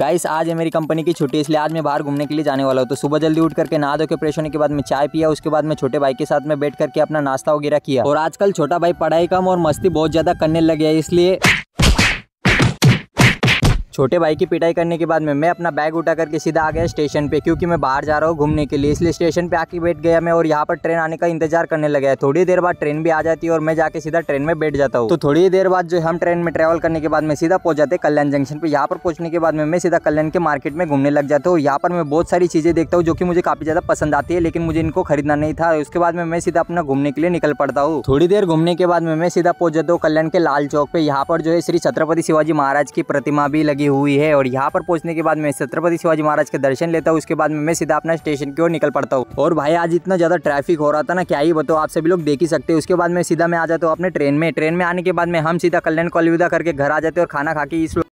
Guys आज है मेरी कंपनी की छुट्टी, इसलिए आज मैं बाहर घूमने के लिए जाने वाला हूँ। तो सुबह जल्दी उठ करके नहा धो के फ्रेश होने के बाद मैं चाय पिया, उसके बाद मैं छोटे भाई के साथ में बैठ करके अपना नाश्ता वगैरह किया। और आजकल छोटा भाई पढ़ाई कम और मस्ती बहुत ज़्यादा करने लगे है, इसलिए छोटे भाई की पिटाई करने के बाद में मैं अपना बैग उठा करके सीधा आ गया स्टेशन पे, क्योंकि मैं बाहर जा रहा हूँ घूमने के लिए। इसलिए स्टेशन पे आके बैठ गया मैं और यहाँ पर ट्रेन आने का इंतज़ार करने लगा है। थोड़ी देर बाद ट्रेन भी आ जाती है और मैं जाके सीधा ट्रेन में बैठ जाता हूँ। तो थोड़ी देर बाद जो हम ट्रेन में ट्रेवल करने के बाद में सीधा पहुँच जाते कल्याण जंक्शन पर यहाँ पर पहुँचने के बाद में मैं सीधा कल्याण के मार्केट में घूमने लग जाता हूँ। यहाँ पर मैं बहुत सारी चीज़ें देखता हूँ जो कि मुझे काफ़ी ज़्यादा पसंद आती है, लेकिन मुझे इनको खरीदना नहीं था। उसके बाद में मैं सीधा अपना घूमने के लिए निकल पड़ता हूँ। थोड़ी देर घूमने के बाद में मैं सीधा पहुँच जाता हूँ कल्याण के लाल चौक पे। यहाँ पर जो है श्री छत्रपति शिवाजी महाराज की प्रतिमा भी लगी हुई है और यहाँ पर पहुँचने के बाद मैं छत्रपति शिवाजी महाराज के दर्शन लेता हूँ, उसके बाद में मैं सीधा अपना स्टेशन की ओर निकल पड़ता हूँ। और भाई, आज इतना ज़्यादा ट्रैफ़िक हो रहा था ना, क्या ही बताओ आप सभी लोग देख ही सकते हैं। उसके बाद में सीधा मैं आ जाता हूँ अपने ट्रेन में। ट्रेन में आने के बाद में हम सीधा कल्याण कॉलिविदा करके घर आ जाते और खाना खा के इस